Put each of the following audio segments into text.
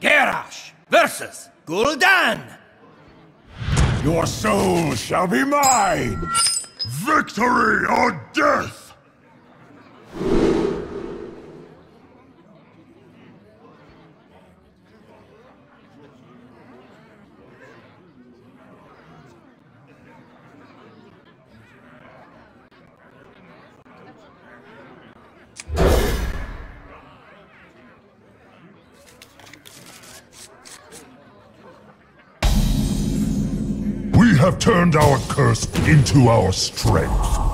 Garrosh versus Gul'dan. Your soul shall be mine! Victory or death! Have turned our curse into our strength.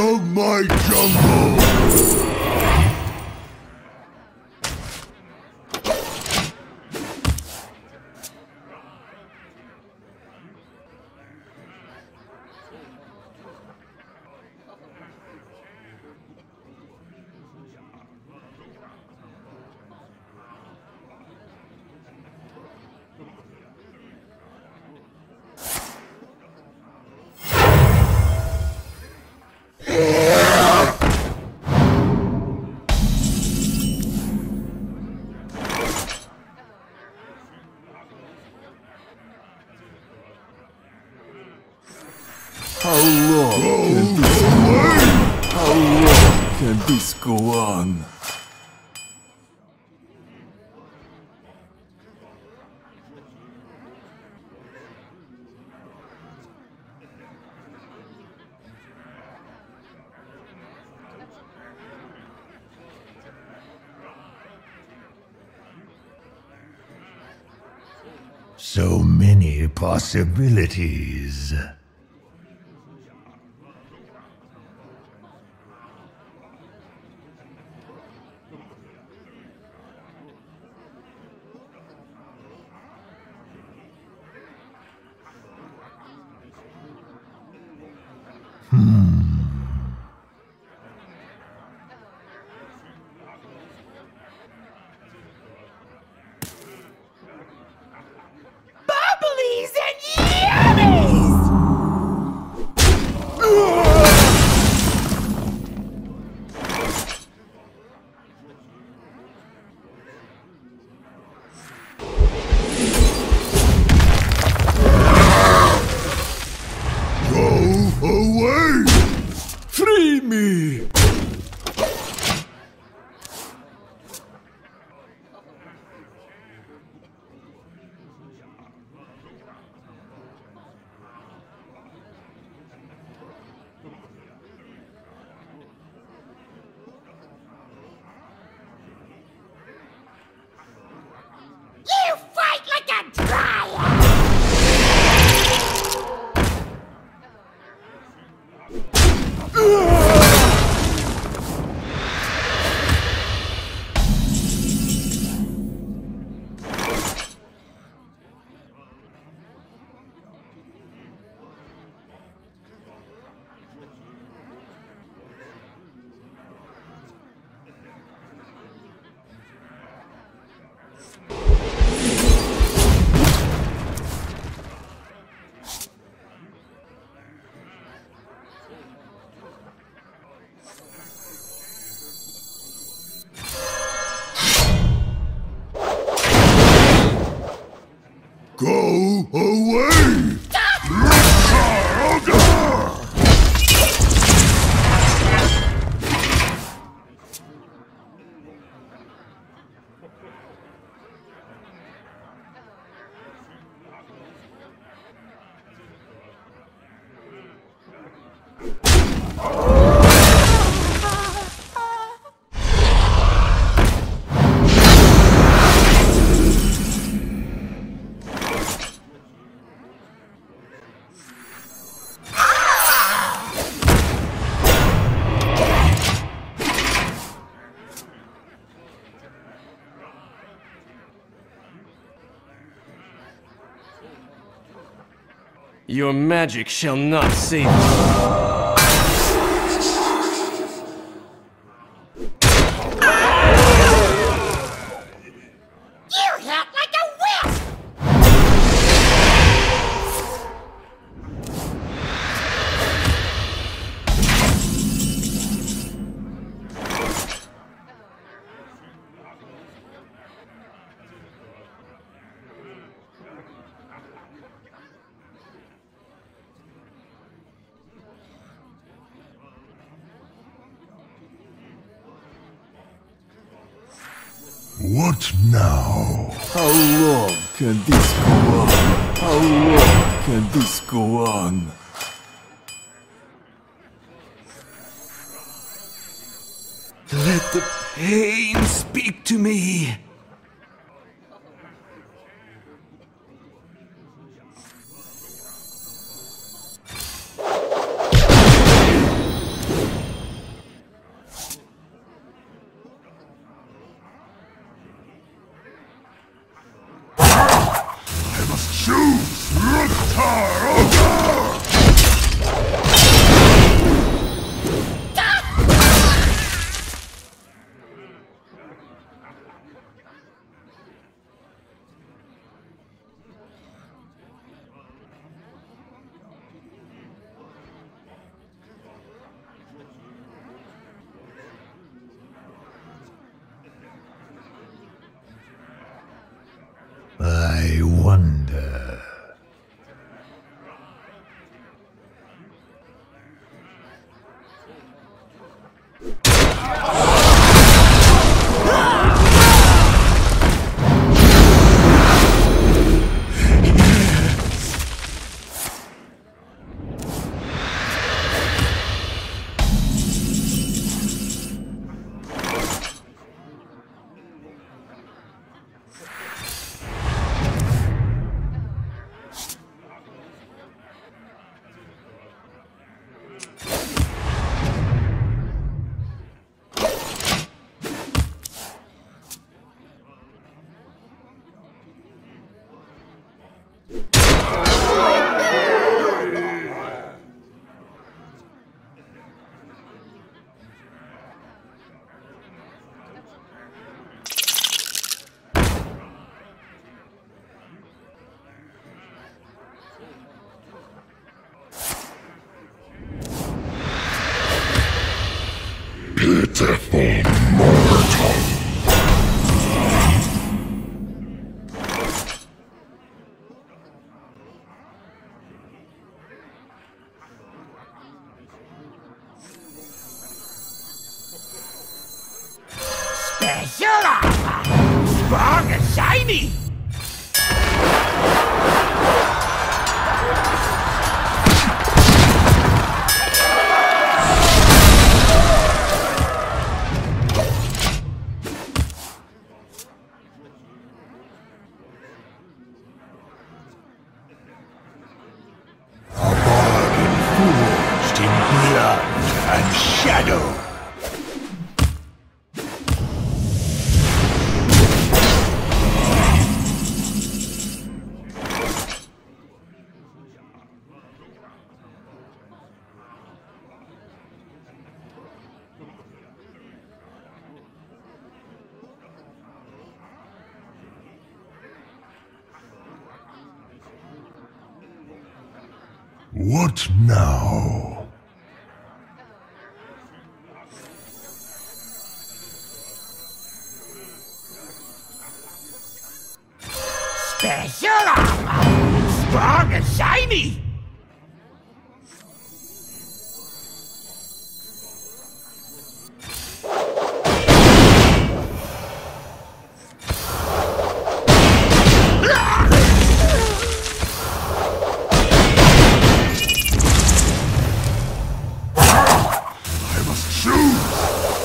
Of my jungle! So many possibilities. Yeah. Your magic shall not save. You What now? How long can this go on? How long can this go on? Let the pain speak to me. Ruktar shadow. What now? Shiny! I must choose!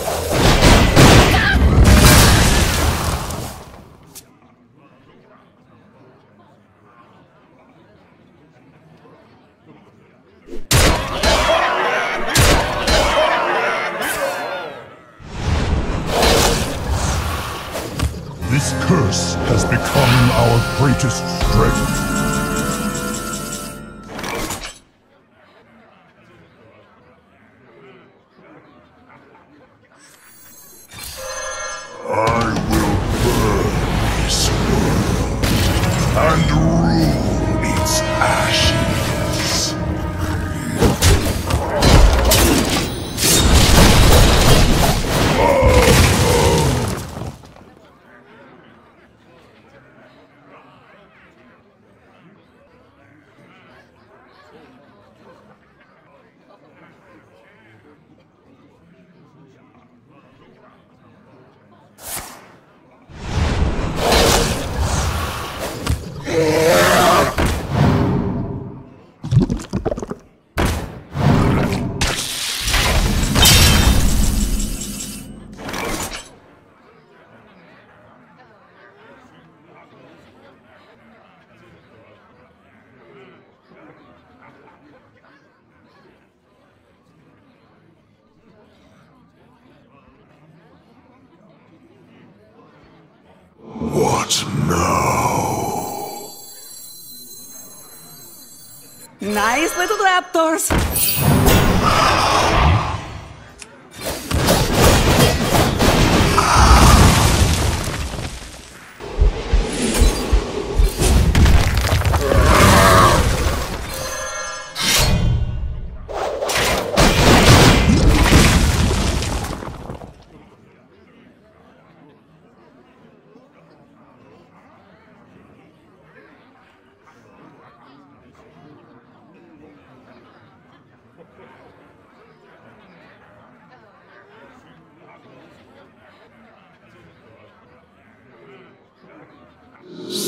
Nice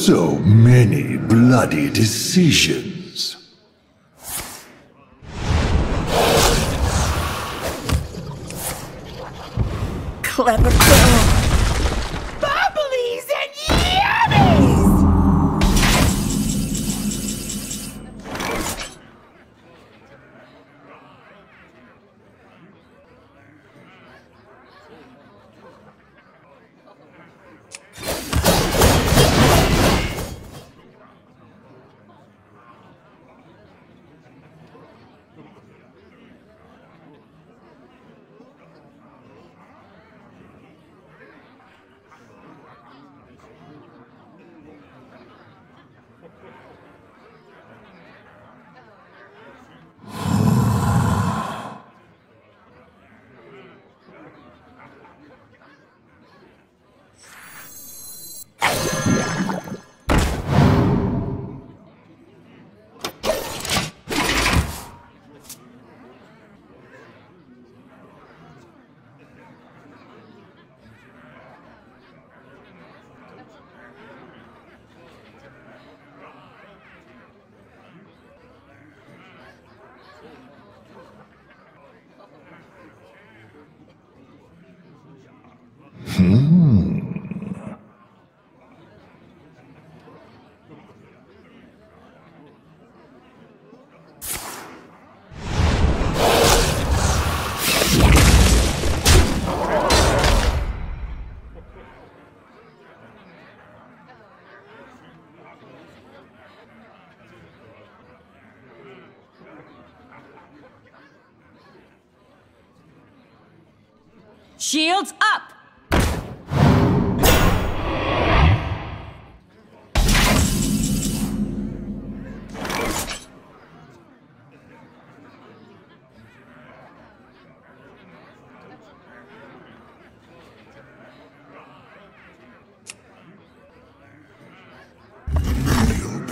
So many bloody decisions. Clever girl. Shields up.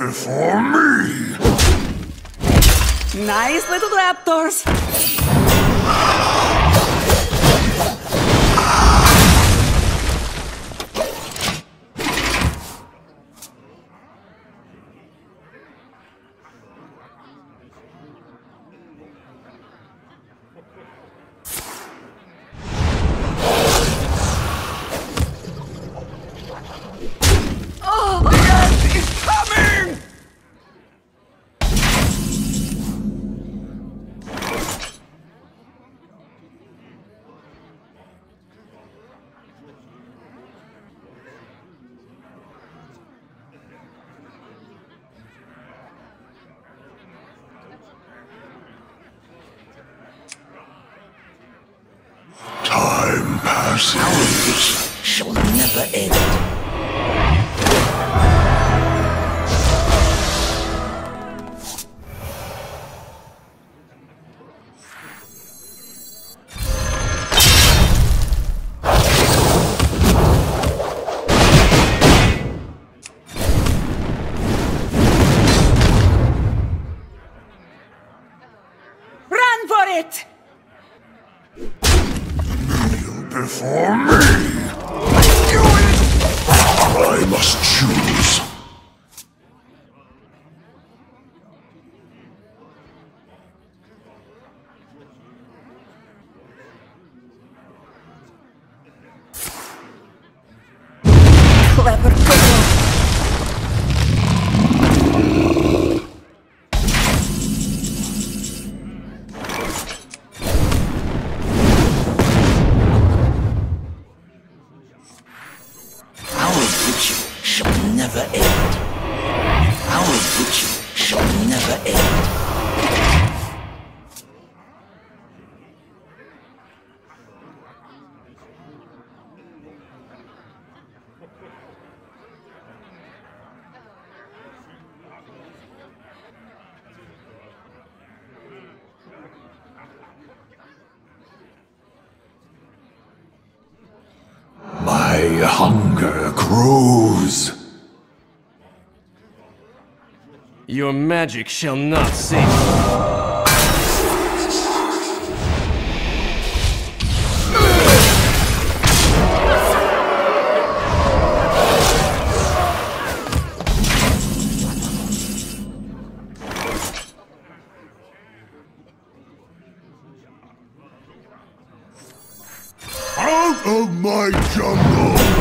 Before me! Nice little raptors. Time passes. shall never end. Clever girl. Hunger grows. Your magic shall not save me. Out of my jungle!